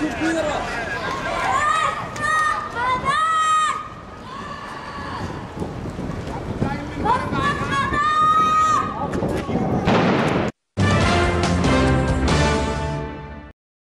Come on.